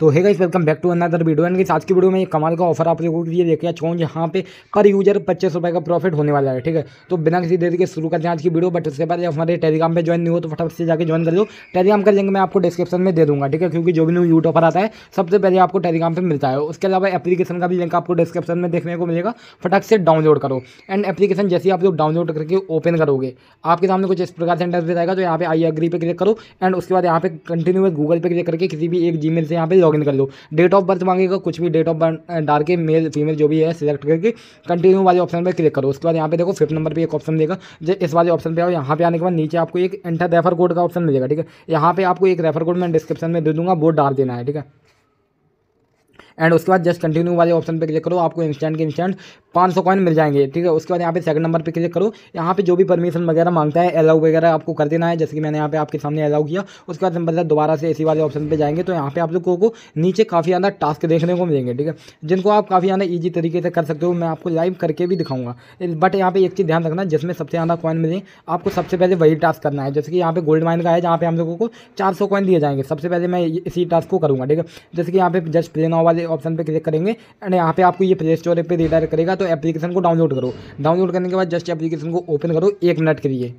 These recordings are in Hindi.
तो है guys welcome back to another video and आज की वीडियो में एक कमाल का ऑफ़र आप लोगों के लिए लेके आ यहाँ पे पर यूज़र पच्चीस रुपये का प्रॉफिट होने वाला है, ठीक है? तो बिना किसी देरी के शुरू करते हैं आज की वीडियो बट उसके बाद हमारे टेलीग्राम पे ज्वाइन नहीं हो तो फटाफट से जाकर ज्वाइन कर लो। टेलीग्राम का लिंक मैं आपको डिस्क्रिप्शन में दे दूँगा, ठीक है? क्योंकि जो भी न्यू यूट ऑफ़र आता है, सबसे पहले आपको टेलीग्राम पर मिलता है। उसके अलावा एप्लीकेशन का भी लिंक आपको डिस्क्रिप्शन में देखने को मिलेगा। फटाक से डाउनलोड करो। एंड एप्लीकेशन जैसे आप लोग डाउनलोड करके ओपन करोगे, आपके सामने कुछ इस प्रकार से इंटरफेस आएगा तो यहाँ पे आई एग्री पे क्लिक करो। एंड उसके बाद यहाँ पे कंटिन्यू गूगल पे क्लिक करके किसी भी एक जीमेल से यहाँ पे लॉगिन कर लो। डेट ऑफ़ बर्थ मांगेगा, कुछ भी डेट ऑफ़ बर्थ डाल के मेल फीमेल जो भी है सिलेक्ट करके कंटिन्यू वाले ऑप्शन पर क्लिक करो। उसके बाद यहाँ पे देखो फिफ्थ नंबर पर एक ऑप्शन देगा, जो इस वाले ऑप्शन पर आओ। यहाँ पे आने के बाद नीचे आपको एक एंटर रेफर कोड का ऑप्शन मिलेगा, ठीक है? यहाँ पे आपको एक रेफर कोड मैं डिस्क्रिप्शन में दे दूँगा, वो डाल देना है, ठीक है? एंड उसके बाद जस्ट कंटिन्यू वाले ऑप्शन पे क्लिक करो, आपको इंस्टेंट के इंस्टेंट पाँच सौ कॉइन मिल जाएँगे, ठीक है? उसके बाद यहाँ पे सेकंड नंबर पे क्लिक करो। यहाँ पे जो भी परमिशन वगैरह माँगता है अलाउ वगैरह आपको कर देना है। जैसे कि मैंने यहाँ पे आपके सामने अलाउ किया। उसके बाद मतलब दोबारा से इसी वाले ऑप्शन पे जाएँगे तो यहाँ पे आप लोगों को नीचे काफ़ी ज़्यादा टास्क देखने को मिलेंगे, ठीक है? जिनको आप काफ़ी ज़्यादा ईजी तरीके से कर सकते हो, मैं आपको लाइव करके भी दिखाऊँगा। बट यहाँ पे एक चीज़ ध्यान रखना, जिसमें सबसे ज़्यादा कॉइन मिले, आपको सबसे पहले वही टास्क करना है। जैसे कि यहाँ पे गोल्ड माइन का है, जहाँ पे हम लोगों को चार सौ कॉइन दिए जाएँगे। सबसे पहले मैं इसी टास्क को करूँगा, ठीक है? जैसे कि यहाँ पे जस्ट प्ले नाउ वाले ऑप्शन पर क्लिक करेंगे एंड यहाँ पे आपको ये प्ले स्टोर पर रिडायरेक्ट करेगा तो एप्लीकेशन को डाउनलोड करो। डाउनलोड करने के बाद जस्ट एप्लीकेशन को ओपन करो एक मिनट के लिए।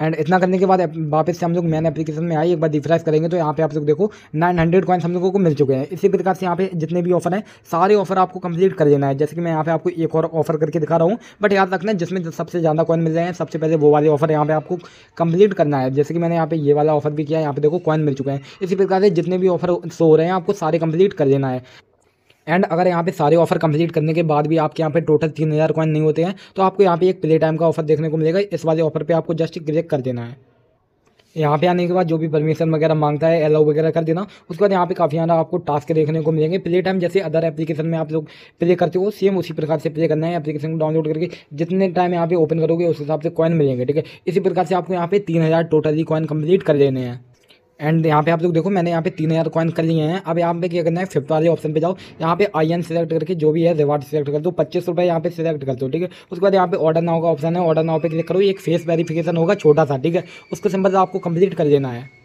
एंड इतना करने के बाद वापस से हम लोग मैन एप्लीकेशन में आए, एक बार रिफ्रेश करेंगे तो यहाँ पे आप लोग देखो 900 हंड्रेड कॉइन्स हम लोगों को मिल चुके हैं। इसी प्रकार से यहाँ पे जितने भी ऑफ़र हैं, सारे ऑफ़र आपको कंप्लीट कर देना है। जैसे कि मैं यहाँ पे आपको एक और ऑफ़र करके दिखा रहा हूँ बट याद रखना जिसमें सबसे ज़्यादा कॉइन मिल रहे हैं, सबसे पहले वो वाले ऑफ़र यहाँ पे आपको कंप्लीट करना है। जैसे कि मैंने यहाँ पे ये वाला ऑफ़र भी किया यहाँ पे देखो कॉइन मिल चुके हैं। इसी प्रकार से जितने भी ऑफ़र शो हो रहे हैं, आपको सारे कंप्लीट कर देना है। एंड अगर यहाँ पे सारे ऑफ़र कंप्लीट करने के बाद भी आपके यहाँ पे टोटल तीन हज़ार कॉइन नहीं होते हैं तो आपको यहाँ पे एक प्ले टाइम का ऑफ़र देखने को मिलेगा। इस वाले ऑफ़र पे आपको जस्ट क्लिक कर देना है। यहाँ पे आने के बाद जो भी परमिशन वगैरह माँगता है अलाउ वगैरह कर देना। उसके बाद यहाँ पे काफ़ी ज़्यादा आपको टास्क देखने को मिलेंगे। प्ले टाइम जैसे अदर एप्लीकेशन में आप लोग प्ले करते हो सेम उसी प्रकार से प्ले करना है। एप्लीकेशन को डाउनलोड करके जितने टाइम यहाँ पे ओपन करोगे, उस हिसाब से कॉइन मिलेंगे, ठीक है? इसी प्रकार से आपको यहाँ पे तीन हज़ार टोटली कॉइन कंप्लीट कर लेने हैं। एंड यहाँ पे आप लोग देखो, मैंने यहाँ पे तीन हज़ार कॉइन कर लिए हैं। अब यहाँ पे क्या करना है फिफ्थ वाले ऑप्शन पे जाओ। यहाँ पे आई एन सेलेक्ट करके जो भी है रिवार्ड सेलेक्ट कर दो। पच्चीस रुपये यहाँ पे सेलेक्ट कर दो, ठीक है? उसके बाद यहाँ पे ऑर्डर नाव का ऑप्शन है। ऑर्डर नाव पे क्लिक करो। एक फेस वेरीफिकेशन होगा छोटा सा, ठीक है? उसको सिंपल आपको कंप्लीट कर लेना है।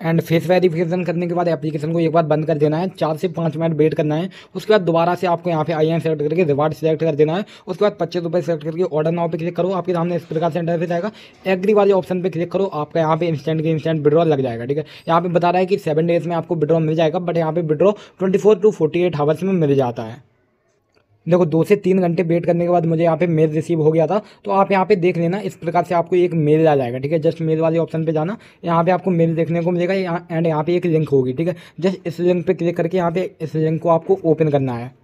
एंड फेस वेरिफिकेशन करने के बाद एप्लीकेशन को एक बार बंद कर देना है। चार से पाँच मिनट वेट करना है। उसके बाद दोबारा से आपको यहाँ पे आई एन सेलेक्ट करके रिवार्ड सेलेक्ट कर देना है। उसके बाद पच्चीस रुपये सेलेक्ट करके ऑर्डर नाव पे क्लिक करो। आपके सामने इस प्रकार से इंटरफेस आएगा एग्री वाले ऑप्शन पे क्लिक करो। आपका यहाँ पे इंस्टेंट के इंस्टेंट विड्रॉ लग जाएगा, ठीक है? यहाँ पे बता रहा है कि सेवन डेज़ में आपको विड्रॉ मिल जाएगा बट यहाँ पे withdraw twenty to forty eight hours में मिल जाता है। देखो, दो से तीन घंटे वेट करने के बाद मुझे यहाँ पे मेल रिसीव हो गया था तो आप यहाँ पे देख लेना, इस प्रकार से आपको एक मेल आ जाएगा, ठीक है? जस्ट मेल वाले ऑप्शन पे जाना, यहाँ पे आपको मेल देखने को मिलेगा एंड यहाँ पे एक लिंक होगी, ठीक है? जस्ट इस लिंक पे क्लिक करके यहाँ पे इस लिंक को आपको ओपन करना है।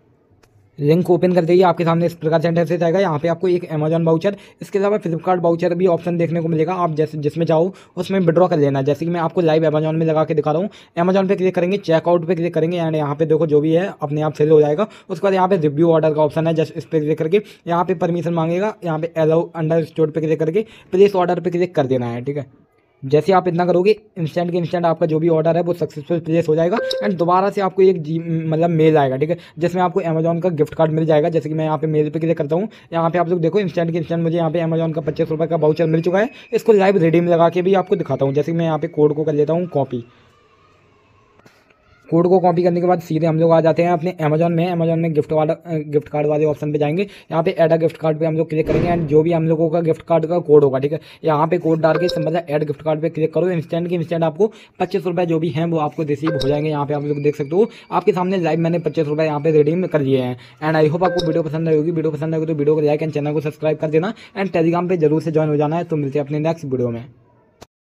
लिंक ओपन कर देगी आपके सामने इस प्रकार से इंटरफेस आएगा यहाँ पे आपको एक अमेजॉन बाउचर इसके अलावा फ्लिपकार्ट बाउचर भी ऑप्शन देखने को मिलेगा। आप जैसे जिसमें चाहो, उसमें विड्रॉ कर लेना। जैसे कि मैं आपको लाइव अमेजॉन में लगा के दिखा रहा हूँ। अमेजॉन पे क्लिक करेंगे चेकआउट पे क्लिक करेंगे एंड यहाँ पे देखो जो भी है, अपने आप सेल हो जाएगा। उसके बाद यहाँ पे रिव्यू ऑर्डर का ऑप्शन है, जस्ट इस पर क्लिक करके। यहाँ पे परमिशन मांगेगा। यहाँ पे अलाउ अंडर स्टोर पर क्लिक करके। प्लेस ऑर्डर पर क्लिक कर देना है, ठीक है? जैसे आप इतना करोगे इंस्टेंट के इंस्टेंट आपका जो भी ऑर्डर है, वो सक्सेसफुल प्लेस हो जाएगा एंड दोबारा से आपको एक जी मतलब मेल आएगा, ठीक है? जिसमें आपको अमेजॉन का गिफ्ट कार्ड मिल जाएगा, जैसे कि मैं यहाँ पे मेल पे क्लिक करता हूँ। यहाँ पे आप लोग देखो इंस्टेंट के इंस्टेंट मुझे यहाँ पे अमेजॉन का पच्चीस रुपये का बाउचर मिल चुका है। इसको लाइव रिडीम लगा के भी आपको दिखाता हूँ। जैसे कि मैं यहाँ पे कोड को कर लेता हूँ कॉपी कोड को कॉपी करने के बाद सीधे हम लोग आ जाते हैं अपने अमेजॉन में। अमेजॉन में गिफ्ट वाला गिफ्ट कार्ड वाले ऑप्शन पे जाएँगे। यहाँ पे अ गिफ्ट कार्ड पे हम लोग क्लिक करेंगे एंड जो भी हम लोगों का गिफ्ट कार्ड का कोड होगा, ठीक है? यहाँ पे कोड डाल के सिंपल ऐड गिफ्ट कार्ड पे क्लिक करो। इंस्टेंट के इंस्टेंट आपको पच्चीस रुपये जो भी हैं वो आपको रिसीव हो जाएँगे। यहाँ पे आप लोग देख सकते हो, आपके सामने लाइव मैंने पच्चीस रुपये यहाँ पे रिडीम कर लिए हैं। एंड आई होप आपको वीडियो पसंद आएगी वीडियो पसंद आएगी तो वीडियो को लाइक एंड चैनल को सब्सक्राइब कर देना। एंड टेलीग्राम पर ज़रूर से ज्वाइन हो जाना है। तो मिलते हैं अपने नेक्स्ट वीडियो में।